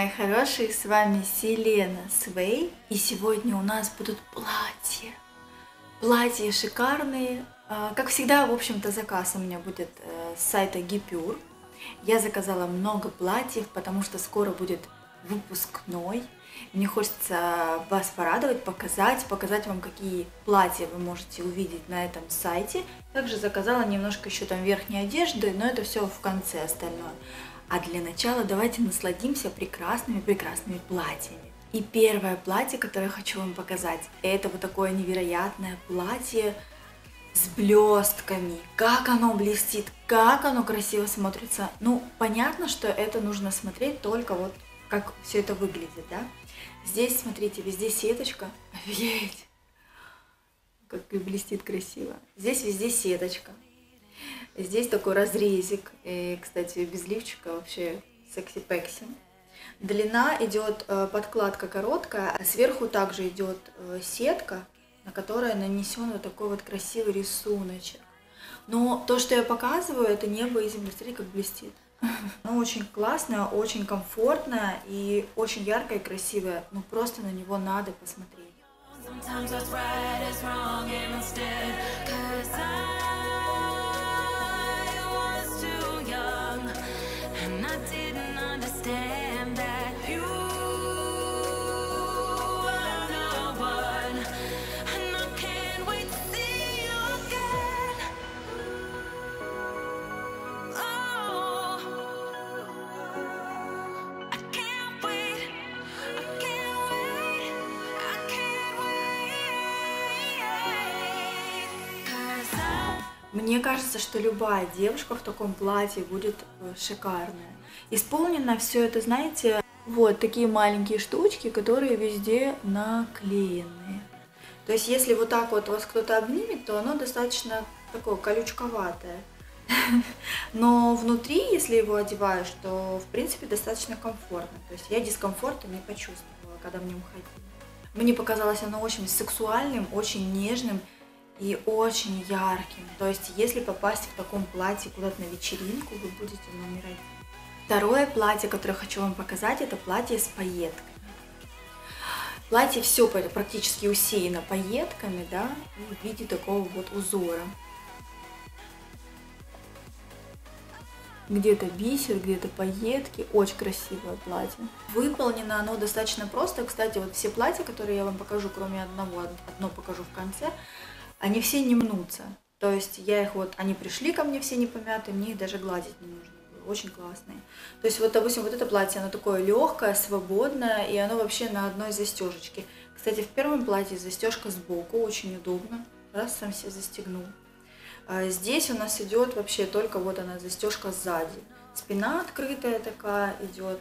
Мои хорошие, с вами Селена Свей, и сегодня у нас будут платья. Платья шикарные. А, как всегда, в общем-то, заказ у меня будет э, с сайта Гипюр. Я заказала много платьев, потому что скоро будет выпускной. Мне хочется вас порадовать, показать, показать вам, какие платья вы можете увидеть на этом сайте. Также заказала немножко еще там верхней одежды, но это все в конце остальное. А для начала давайте насладимся прекрасными-прекрасными платьями. И первое платье, которое я хочу вам показать, это вот такое невероятное платье с блестками. Как оно блестит, как оно красиво смотрится. Ну, понятно, что это нужно смотреть только вот как все это выглядит, да? Здесь, смотрите, везде сеточка. Офигеть! Как блестит красиво. Здесь везде сеточка. Здесь такой разрезик. И, кстати, без лифчика вообще секси-пекси. Длина идет э, подкладка короткая, а сверху также идет э, сетка, на которой нанесен вот такой вот красивый рисуночек. Но то, что я показываю, это небо и земля. Смотри, как блестит. Оно очень классное, очень комфортное и очень яркое и красивое. Ну просто на него надо посмотреть. Мне кажется, что любая девушка в таком платье будет э, шикарная. Исполнено все это, знаете, вот такие маленькие штучки, которые везде наклеены. То есть, если вот так вот вас кто-то обнимет, то оно достаточно такое колючковатое. Но внутри, если его одеваешь, то в принципе достаточно комфортно. То есть я дискомфорта не почувствовала, когда в нем ходила. Мне показалось оно очень сексуальным, очень нежным и очень ярким. То есть, если попасть в таком платье куда-то на вечеринку, вы будете номер один. Второе платье, которое хочу вам показать, это платье с пайетками. Платье все практически усеяно пайетками, да, в виде такого вот узора. Где-то бисер, где-то пайетки. Очень красивое платье. Выполнено оно достаточно просто. Кстати, вот все платья, которые я вам покажу, кроме одного, одно покажу в конце, они все не мнутся. То есть я их вот, они пришли ко мне все не помятые, мне их даже гладить не нужно было. Очень классные. То есть вот, допустим, вот это платье, оно такое легкое, свободное, и оно вообще на одной застежечке. Кстати, в первом платье застежка сбоку, очень удобно. Раз, сам себе застегнул. А здесь у нас идет вообще только вот она застежка сзади. Спина открытая такая идет.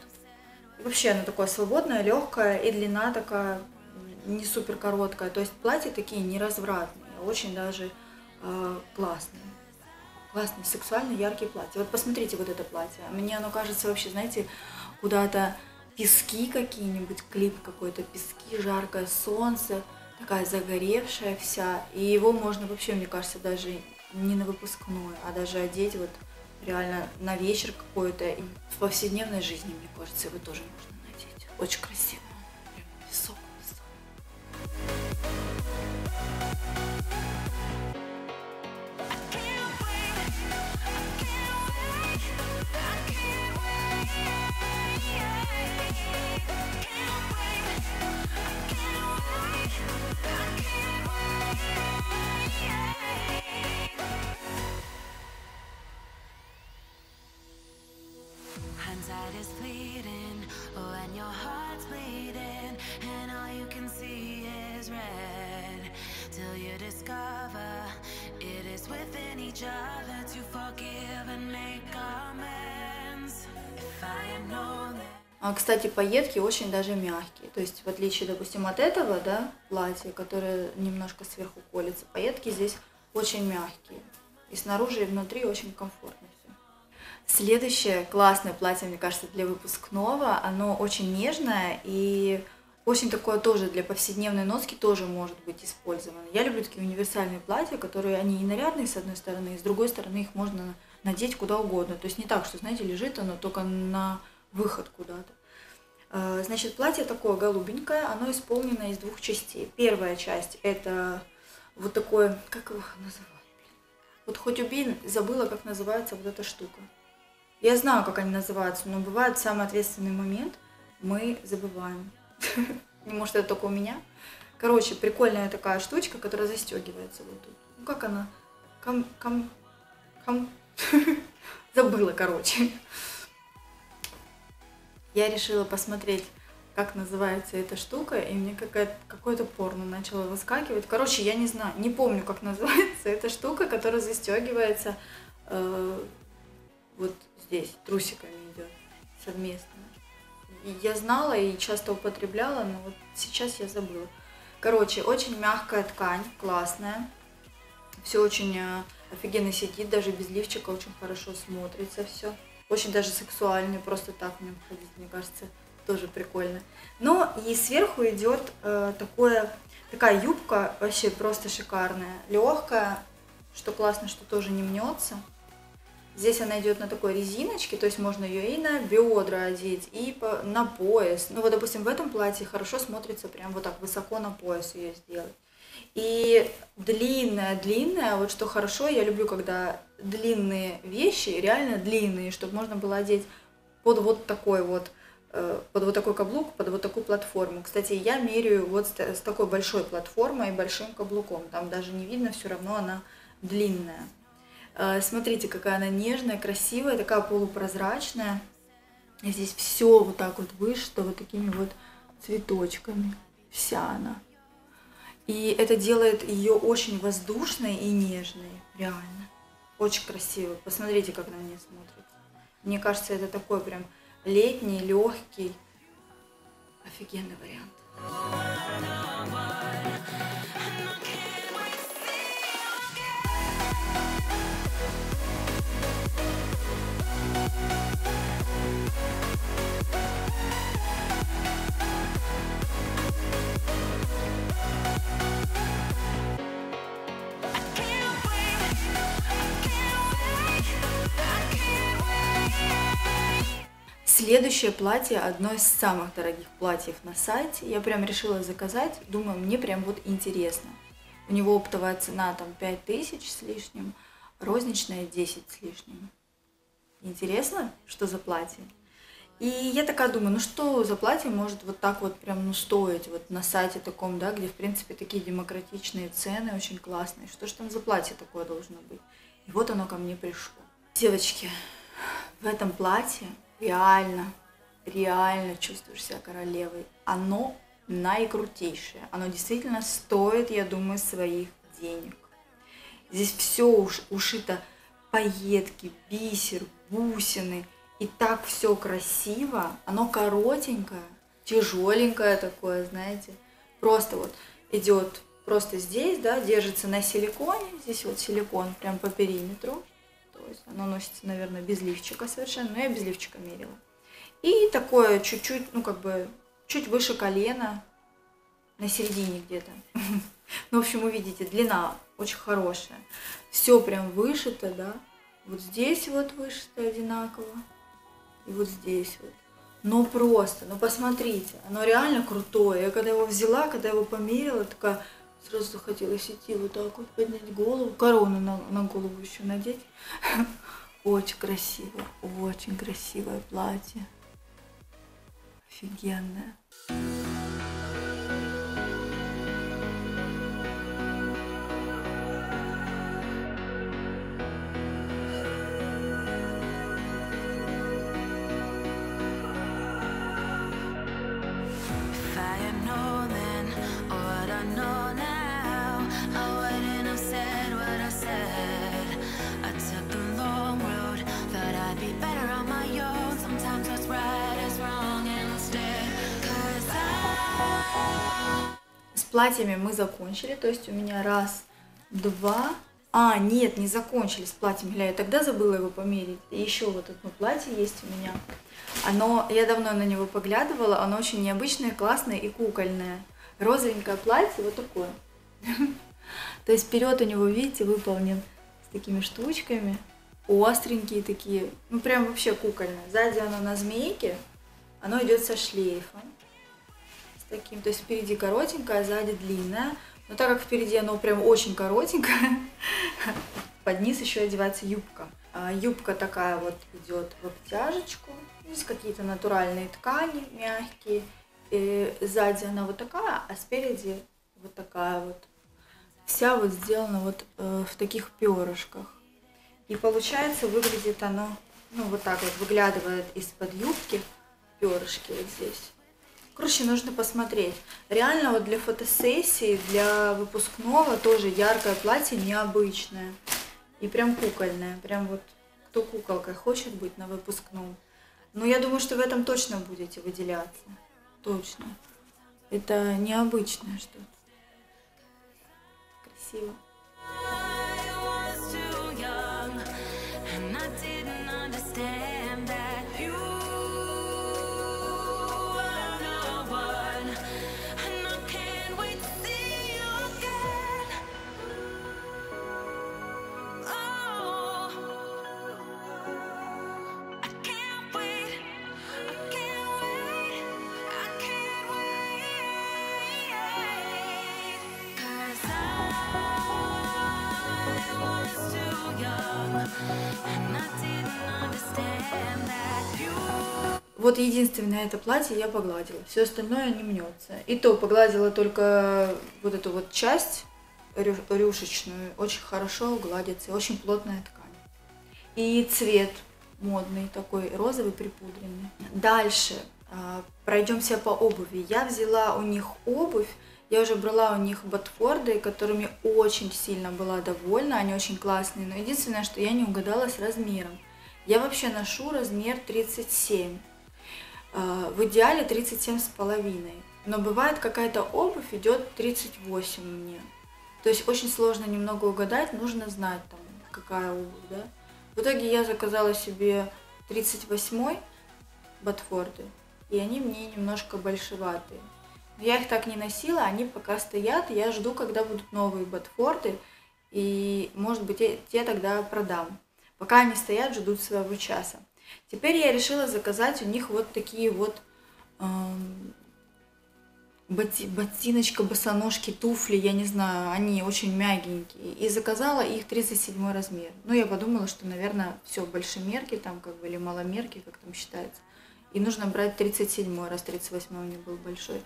Вообще она такое свободное, легкое, и длина такая не супер короткая. То есть платья такие неразвратные очень даже э, классные. Классные, сексуальные, яркие платья. Вот посмотрите вот это платье. Мне оно кажется вообще, знаете, куда-то пески какие-нибудь, клип какой-то, пески, жаркое солнце, такая загоревшая вся. И его можно вообще, мне кажется, даже не на выпускной, а даже одеть вот реально на вечер какой-то. И в повседневной жизни, мне кажется, его тоже можно надеть. Очень красиво. Прям висок. is А, кстати, пайетки очень даже мягкие. То есть, в отличие, допустим, от этого, да, платья, которое немножко сверху колется, пайетки здесь очень мягкие. И снаружи, и внутри очень комфортно. Следующее классное платье, мне кажется, для выпускного. Оно очень нежное и очень такое тоже для повседневной носки тоже может быть использовано. Я люблю такие универсальные платья, которые они и нарядные с одной стороны, и с другой стороны их можно надеть куда угодно. То есть не так, что, знаете, лежит оно только на выход куда-то. Э, Значит, платье такое голубенькое, оно исполнено из двух частей. Первая часть это вот такое, как его называют? Вот хоть убей, забыла, как называется вот эта штука. Я знаю, как они называются, но бывает самый ответственный момент мы забываем. Может, это только у меня? Короче, прикольная такая штучка, которая застегивается вот тут. Ну, как она? Кам... Кам... Кам... Забыла, короче. Я решила посмотреть, как называется эта штука, и мне какое-то порно начало выскакивать. Короче, я не знаю, не помню, как называется эта штука, которая застегивается э, вот здесь, трусиками идет совместно. Я знала и часто употребляла, но вот сейчас я забыла. Короче, очень мягкая ткань, классная. Все очень э, офигенно сидит, даже без лифчика очень хорошо смотрится все. Очень даже сексуальный, просто так в нем ходить, мне кажется, тоже прикольно. Но и сверху идет э, такое, такая юбка вообще просто шикарная, легкая, что классно, что тоже не мнется. Здесь она идет на такой резиночке, то есть можно ее и на бедра одеть, и по- на пояс. Ну вот, допустим, в этом платье хорошо смотрится прям вот так высоко на пояс ее сделать. И длинная-длинная, вот что хорошо, я люблю, когда длинные вещи, реально длинные, чтобы можно было одеть под вот такой вот, э, под вот такой каблук, под вот такую платформу. Кстати, я меряю вот с, та- с такой большой платформой и большим каблуком. Там даже не видно, все равно она длинная. Э, Смотрите, какая она нежная, красивая, такая полупрозрачная. Здесь все вот так вот вышито вот такими вот цветочками. Вся она. И это делает ее очень воздушной и нежной, реально. Очень красиво. Посмотрите, как на ней смотрится. Мне кажется, это такой прям летний, легкий, офигенный вариант. Следующее платье одно из самых дорогих платьев на сайте. Я прям решила заказать. Думаю, мне прям вот интересно. У него оптовая цена там 5000 с лишним, розничная 10 с лишним. Интересно, что за платье? И я такая думаю, ну что за платье может вот так вот прям ну стоить вот на сайте таком, да, где в принципе такие демократичные цены, очень классные. Что ж там за платье такое должно быть? И вот оно ко мне пришло. Девочки, в этом платье реально, реально чувствуешь себя королевой. Оно наикрутейшее. Оно действительно стоит, я думаю, своих денег. Здесь все уж ушито пайетки, бисер, бусины. И так все красиво. Оно коротенькое, тяжеленькое такое, знаете. Просто вот идет просто здесь, да, держится на силиконе. Здесь вот силикон прям по периметру. То есть оно носится, наверное, без лифчика совершенно, но я без лифчика мерила. И такое чуть-чуть, ну как бы, чуть выше колена, на середине где-то. Ну, в общем, вы видите, длина очень хорошая. Все прям вышито, да. Вот здесь вот вышито одинаково. И вот здесь вот. Но просто, ну посмотрите, оно реально крутое. Я когда его взяла, когда его померила, такая сразу захотелось идти вот так вот, поднять голову, корону на, на голову еще надеть. Очень красиво, очень красивое платье. Офигенное. Платьями мы закончили, то есть у меня раз, два, а, нет, не закончили с платьем, гля, я тогда забыла его померить. Еще вот одно платье есть у меня. Оно, я давно на него поглядывала, оно очень необычное, классное и кукольное. Розовенькое платье, вот такое. То есть вперед у него, видите, выполнен с такими штучками, остренькие такие, ну прям вообще кукольное. Сзади оно на змейке, Оно идет со шлейфом. Таким, то есть впереди коротенькое, а сзади длинное. Но так как впереди оно прям очень коротенькое, под низ еще одевается юбка. А юбка такая вот идет в обтяжечку. Здесь какие-то натуральные ткани мягкие. И сзади она вот такая, а спереди вот такая вот. Вся вот сделана вот э, в таких перышках. И получается, выглядит оно, ну вот так вот, выглядывает из-под юбки перышки вот здесь. Короче, нужно посмотреть. Реально вот для фотосессии, для выпускного тоже яркое платье необычное. И прям кукольное. Прям вот кто куколкой хочет быть на выпускном. Но я думаю, что в этом точно будете выделяться. Точно. Это необычное что-то. Красиво. Вот единственное это платье я погладила. Все остальное не мнется. И то погладила только вот эту вот часть рю- рюшечную. Очень хорошо гладится. Очень плотная ткань. И цвет модный такой, розовый припудренный. Дальше а, пройдемся по обуви. Я взяла у них обувь. Я уже брала у них ботфорды, которыми очень сильно была довольна. Они очень классные. Но единственное, что я не угадала с размером. Я вообще ношу размер 37. А, В идеале 37 с половиной. Но бывает какая-то обувь идет 38 мне. То есть очень сложно немного угадать, нужно знать там, какая обувь, да. В итоге я заказала себе 38 ботфорды, и они мне немножко большеватые. Я их так не носила, они пока стоят, я жду, когда будут новые ботфорды, и, может быть, те, те тогда продам. Пока они стоят, ждут своего часа. Теперь я решила заказать у них вот такие вот эм, боти- ботиночка, босоножки, туфли, я не знаю, они очень мягенькие. И заказала их 37 размер. Ну, я подумала, что, наверное, все большемерки там, как бы, или маломерки, как там считается. И нужно брать 37 раз 38 у них был большой.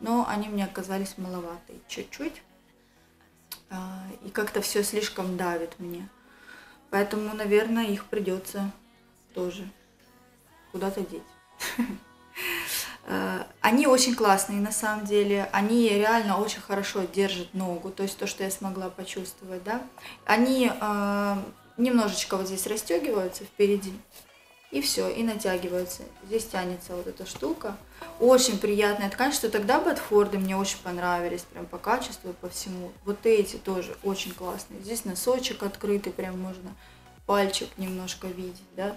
Но они мне оказались маловатые чуть-чуть. А, И как-то все слишком давит мне. Поэтому, наверное, их придется тоже куда-то деть. Э, Они очень классные на самом деле. Они реально очень хорошо держат ногу. То есть то, что я смогла почувствовать, да. Они э, немножечко вот здесь расстегиваются впереди. И все, и натягиваются. Здесь тянется вот эта штука. Очень приятная ткань, что тогда Бетфорды мне очень понравились, прям по качеству по всему. Вот эти тоже очень классные. Здесь носочек открытый, прям можно пальчик немножко видеть, да.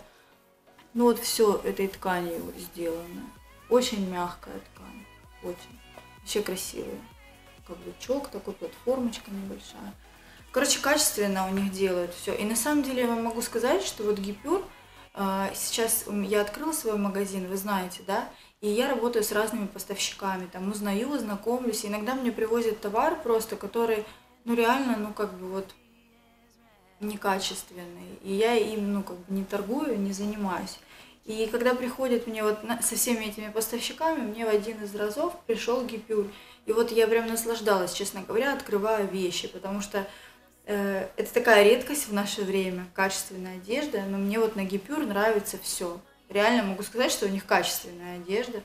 Ну вот все этой тканью сделано. Очень мягкая ткань, очень. Вообще красивая. Каблучок такой, платформочка небольшая. Короче, качественно у них делают все. И на самом деле я вам могу сказать, что вот Гипюр, сейчас м, я открыла свой магазин, вы знаете, да, и я работаю с разными поставщиками, там узнаю, знакомлюсь, иногда мне привозят товар просто, который, ну реально, ну как бы вот некачественный, и я им, ну как бы не торгую, не занимаюсь. И когда приходят мне вот на- со всеми этими поставщиками, мне в один из разов пришел гипюль. И вот я прям наслаждалась, честно говоря, открывая вещи, потому что это такая редкость в наше время, качественная одежда, но мне вот на гипюр нравится все. Реально могу сказать, что у них качественная одежда.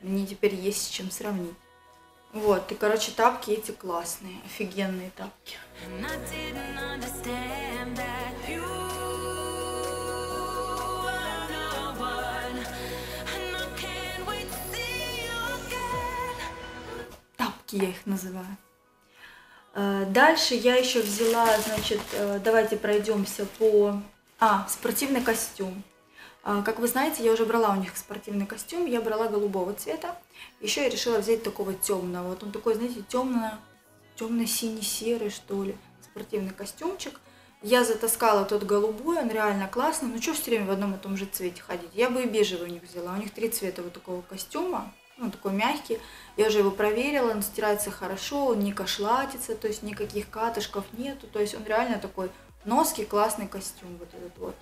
Мне теперь есть с чем сравнить. Вот, и, короче, тапки эти классные, офигенные тапки. Тапки я их называю. Э, Дальше я еще взяла, значит, э, давайте пройдемся по... А, спортивный костюм. А, Как вы знаете, я уже брала у них спортивный костюм, я брала голубого цвета. Еще я решила взять такого темного. Вот он такой, знаете, темно, темно-синий-серый, что ли, спортивный костюмчик. Я затаскала тот голубой, он реально классный. Ну что все время в одном и том же цвете ходить? Я бы и бежевый у них взяла. У них три цвета вот такого костюма. Ну, такой мягкий. Я уже его проверила, он стирается хорошо, он не кашлатится, то есть никаких катышков нету. То есть он реально такой ноский, классный костюм вот этот вот.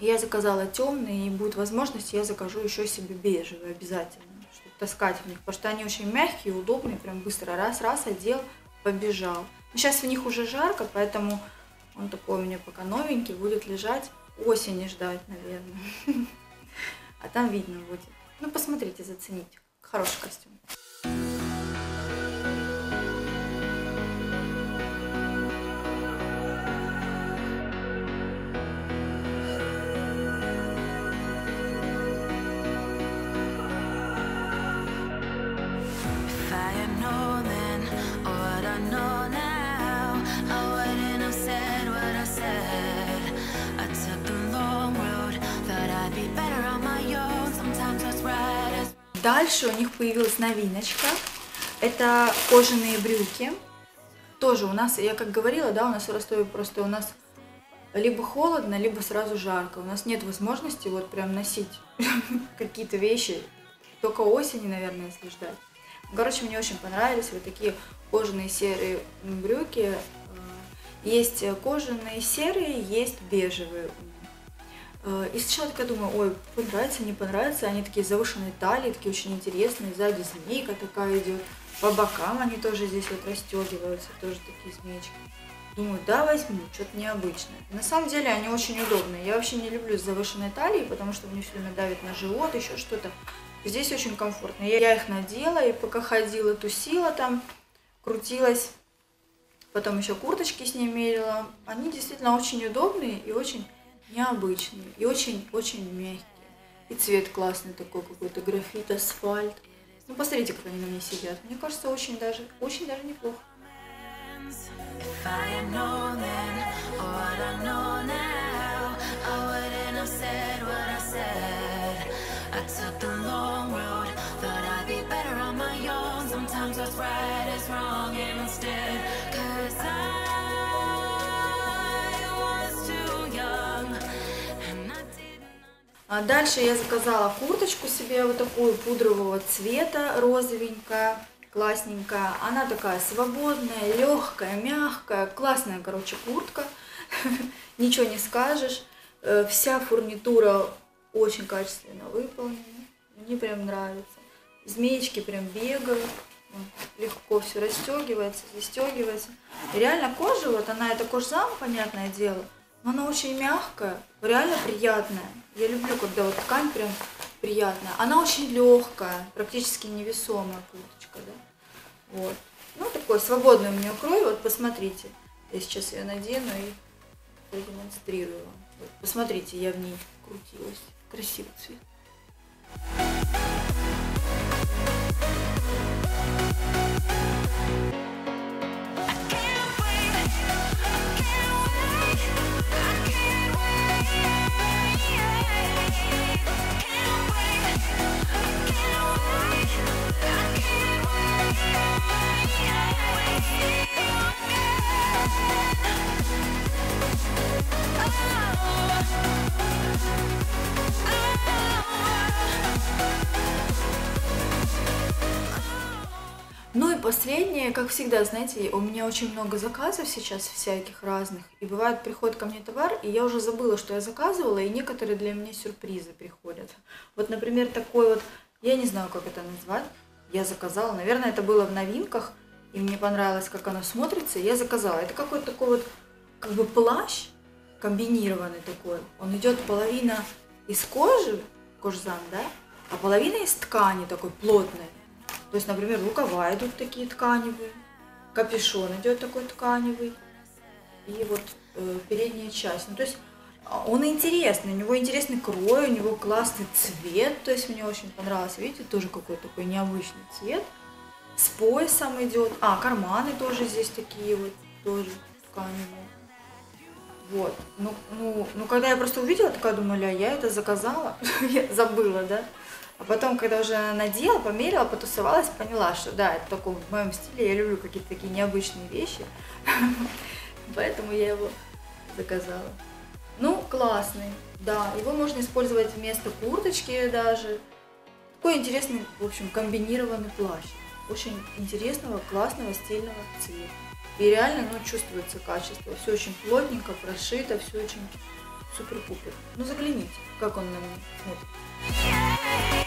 Я заказала темный, и будет возможность, я закажу еще себе бежевый обязательно, чтобы таскать в них, потому что они очень мягкие, удобные, прям быстро раз-раз одел, побежал. Сейчас в них уже жарко, поэтому он такой у меня пока новенький, будет лежать осени ждать, наверное. А там видно будет. Ну, посмотрите, зацените. Хороший костюм. Дальше у них появилась новиночка. Это кожаные брюки. Тоже у нас, я как говорила, да, у нас в Ростове просто у нас либо холодно, либо сразу жарко. У нас нет возможности вот прям носить какие-то вещи. Только осени, наверное, если ждать. Короче, мне очень понравились вот такие кожаные серые брюки. Э, Есть кожаные серые, есть бежевые. Э, И сначала такая думаю, ой, понравится, не понравится. Они такие завышенные талии, такие очень интересные. Сзади змейка такая идет. По бокам они тоже здесь вот расстегиваются, тоже такие змеечки. Думаю, да, возьму, что-то необычное. На самом деле они очень удобные. Я вообще не люблю с завышенной талией, потому что мне все время давит на живот, еще что-то. Здесь очень комфортно. Я их надела, и пока ходила, тусила там, крутилась. Потом еще курточки с ней мерила. Они действительно очень удобные и очень необычные. И очень-очень мягкие. И цвет классный такой, какой-то графит, асфальт. Ну, посмотрите, как они на мне сидят. Мне кажется, очень даже, очень даже неплохо. А дальше я заказала курточку себе вот такую пудрового цвета, розовенькая, классненькая. Она такая свободная, легкая, мягкая, классная, короче, куртка. Ничего не скажешь. Э, Вся фурнитура очень качественно выполнена. Мне прям нравится. Змеечки прям бегают. Легко все расстегивается, застегивается. Реально кожа, вот она, это кожзам, понятное дело, она очень мягкая, реально приятная. Я люблю, когда вот ткань прям приятная. Она очень легкая, практически невесомая курточка, да. Вот. Ну, такой свободный у нее крой, вот посмотрите. Я сейчас ее надену и продемонстрирую вам. Вот, посмотрите, я в ней крутилась. Красивый цвет. Wait, can't wait, I can't Ну последнее, как всегда, знаете, у меня очень много заказов сейчас всяких разных. И бывает, приходит ко мне товар, и я уже забыла, что я заказывала, и некоторые для меня сюрпризы приходят. Вот, например, такой вот, я не знаю, как это назвать, я заказала, наверное, это было в новинках, и мне понравилось, как оно смотрится, я заказала. Это какой-то такой вот, как бы плащ, комбинированный такой. Он идет половина из кожи, кожзам, да, а половина из ткани такой плотной. То есть, например, рукава идут такие тканевые, капюшон идет такой тканевый, и вот э, передняя часть. Ну, то есть а, он интересный, у него интересный крой, у него классный цвет, то есть мне очень понравилось, видите, тоже какой-то такой необычный цвет. С поясом идет, а, карманы тоже здесь такие вот, тоже тканевые. Вот, ну, ну, ну, когда я просто увидела, такая думаю, ля, я это заказала, я забыла, да. А потом, когда уже надела, померила, потусовалась, поняла, что да, это такое в моем стиле, я люблю какие-то такие необычные вещи. поэтому я его заказала. Ну, классный, да, его можно использовать вместо курточки даже. Такой интересный, в общем, комбинированный плащ. Очень интересного, классного, стильного цвета. И реально, ну, чувствуется качество. Все очень плотненько, прошито, все очень супер-пупер. Ну, загляните, как он на меня смотрит.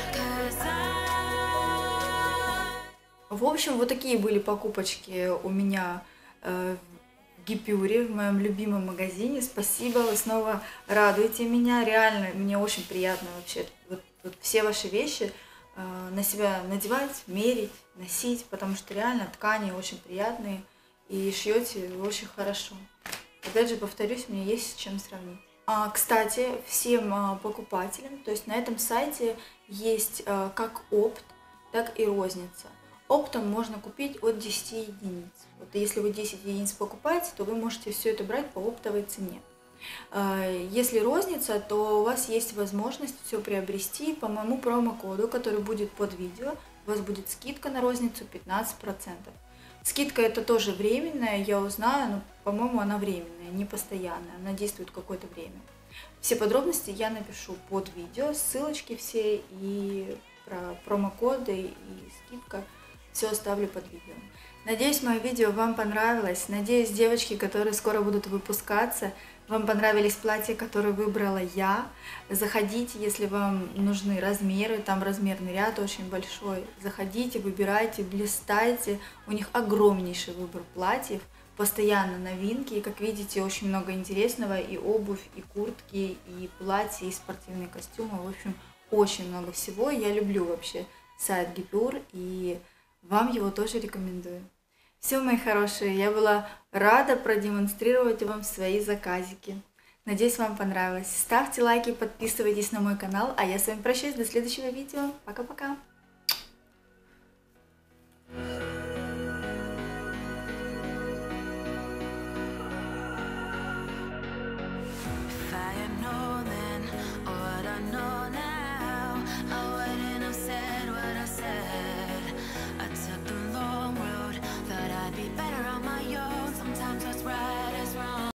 В общем, вот такие были покупочки у меня э, в Гипюре, в моем любимом магазине. Спасибо, вы снова радуете меня. Реально, мне очень приятно вообще вот, вот все ваши вещи э, на себя надевать, мерить, носить, потому что реально ткани очень приятные и шьете очень хорошо. Опять же, повторюсь, мне есть с чем сравнить. А, кстати, всем а, покупателям, то есть на этом сайте есть а, как опт, так и розница. Оптом можно купить от 10 единиц. Вот если вы 10 единиц покупаете, то вы можете все это брать по оптовой цене. А, Если розница, то у вас есть возможность все приобрести по моему промокоду, который будет под видео. У вас будет скидка на розницу 15%. Скидка это тоже временная, я узнаю, но, по-моему, она временная, не постоянная, она действует какое-то время. Все подробности я напишу под видео, ссылочки все и про промокоды и скидка, все оставлю под видео. Надеюсь, мое видео вам понравилось. Надеюсь, девочки, которые скоро будут выпускаться, вам понравились платья, которые выбрала я. Заходите, если вам нужны размеры, там размерный ряд очень большой. Заходите, выбирайте, блистайте. У них огромнейший выбор платьев, постоянно новинки. И, как видите, очень много интересного. И обувь, и куртки, и платья, и спортивные костюмы. В общем, очень много всего. Я люблю вообще сайт Гипюр, и вам его тоже рекомендую. Все, мои хорошие, я была рада продемонстрировать вам свои заказики. Надеюсь, вам понравилось. Ставьте лайки, подписывайтесь на мой канал, а я с вами прощаюсь до следующего видео. Пока-пока.